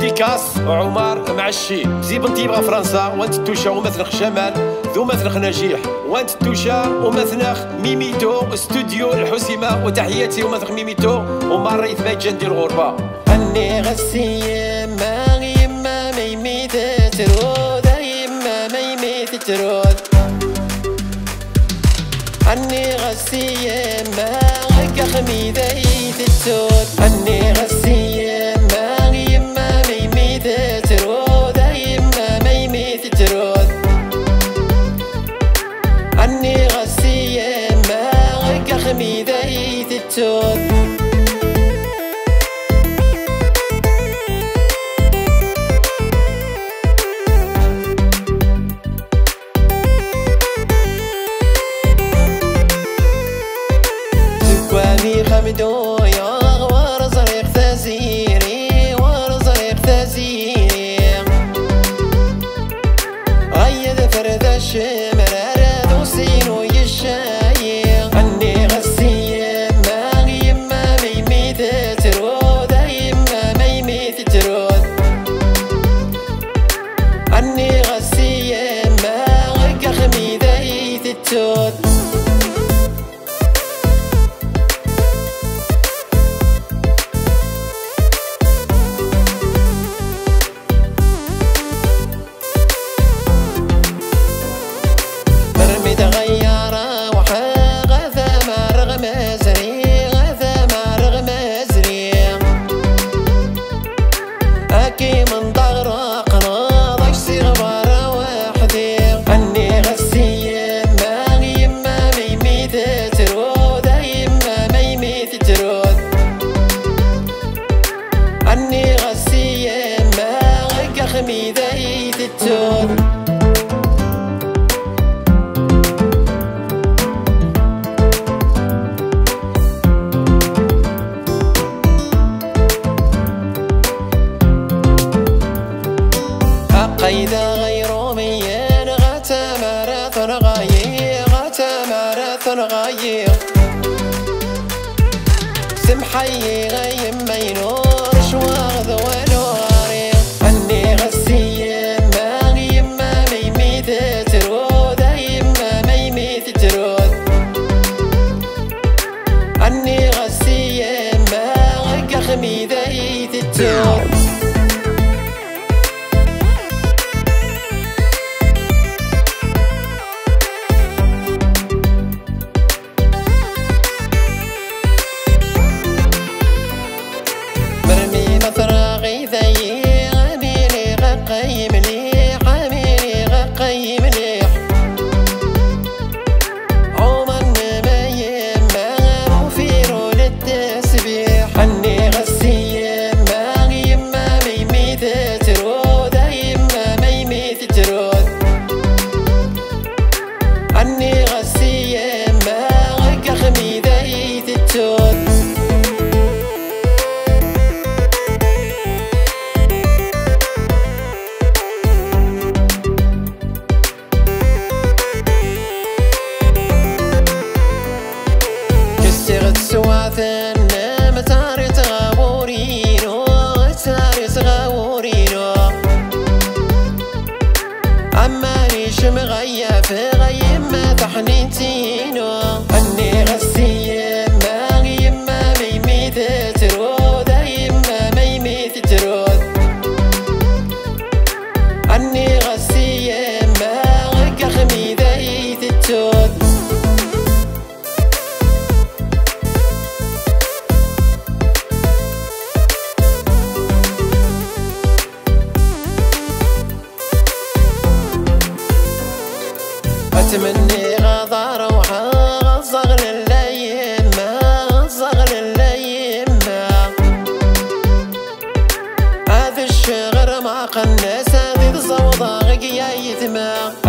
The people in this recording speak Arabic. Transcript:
ديديكاس وعمر مع الشي زيب نطيب فرنسا وانت توشا ومثنخ جمال ذو مثنخ نجيح وانت توشا ومثنخ ميميتو استوديو الحسيمة وتحياتي ومثنخ ميميتو ومرة يثبت جندي الغربة أني غسي ما يما ميمي تترود يما ميمي تترود أني غسي ما غك خميدي تتود أني غسي برمي تغير وحا غثا ما رغم زري. أكي من ماراثون غايي سمحي غيم مينور شواغ ونوري أني غسي ما يما ميمي تترود يما ميمي تترود أني غسي ما غك خميدي تترود تغاورينو تاري تغاورينو شم اتمنى غضار وحا صغل الليم صغل الليم هذا الشغر ما قناس هذه الصوضة غقيا يتما اني